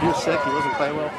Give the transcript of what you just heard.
He was sick. He wasn't playing well.